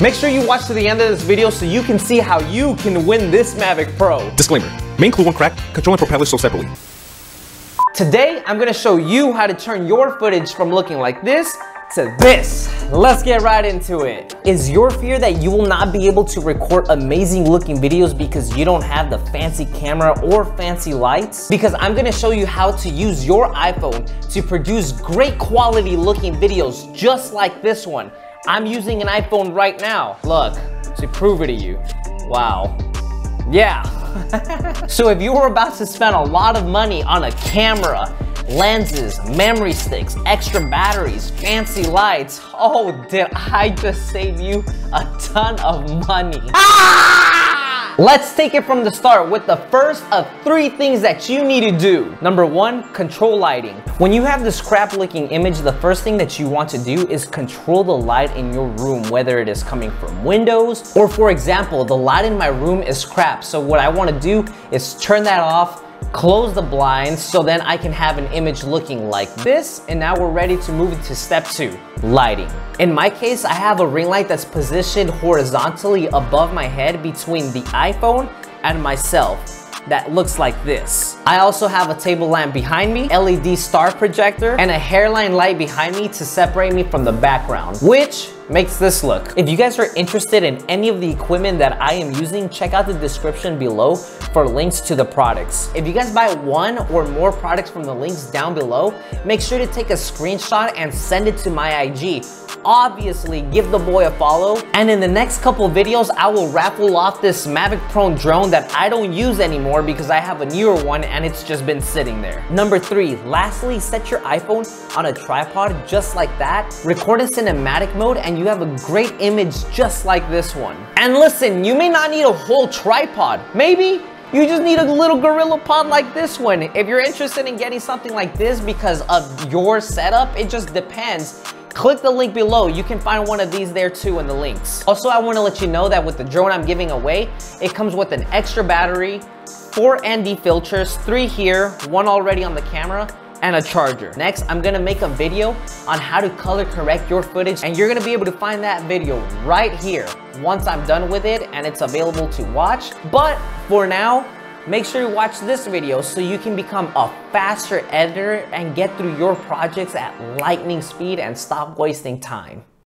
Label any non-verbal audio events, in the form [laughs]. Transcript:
Make sure you watch to the end of this video so you can see how you can win this Mavic Pro. Disclaimer, main clue one crack, control and propeller sold separately. Today, I'm gonna show you how to turn your footage from looking like this to this. Let's get right into it. Is your fear that you will not be able to record amazing looking videos because you don't have the fancy camera or fancy lights? Because I'm gonna show you how to use your iPhone to produce great quality looking videos just like this one. I'm using an iPhone right now. Look, to prove it to you. Wow. Yeah. [laughs] so if you were about to spend a lot of money on a camera, lenses, memory sticks, extra batteries, fancy lights, oh, did I just save you a ton of money. [laughs] Ah! Let's take it from the start with the first of three things that you need to do. Number one, control lighting. When you have this crap looking image, the first thing that you want to do is control the light in your room, whether it is coming from windows or for example, the light in my room is crap. So what I want to do is turn that off close the blinds so then I can have an image looking like this. And now we're ready to move into step two, lighting. In my case, I have a ring light that's positioned horizontally above my head between the iPhone and myself that looks like this. I also have a table lamp behind me, LED star projector, and a hairline light behind me to separate me from the background, which makes this look. If you guys are interested in any of the equipment that I am using, check out the description below for links to the products. If you guys buy one or more products from the links down below, make sure to take a screenshot and send it to my IG obviously give the boy a follow. And in the next couple videos, I will raffle off this Mavic Pro drone that I don't use anymore because I have a newer one and it's just been sitting there. Number three, lastly, set your iPhone on a tripod just like that. Record in cinematic mode and you have a great image just like this one. And listen, you may not need a whole tripod. Maybe you just need a little gorilla pod like this one. If you're interested in getting something like this because of your setup, it just depends. Click the link below. You can find one of these there too in the links. Also, I wanna let you know that with the drone I'm giving away, it comes with an extra battery, four ND filters, three here, one already on the camera, and a charger. Next, I'm gonna make a video on how to color correct your footage and you're gonna be able to find that video right here once I'm done with it and it's available to watch. But for now, Make sure you watch this video so you can become a faster editor and get through your projects at lightning speed and stop wasting time.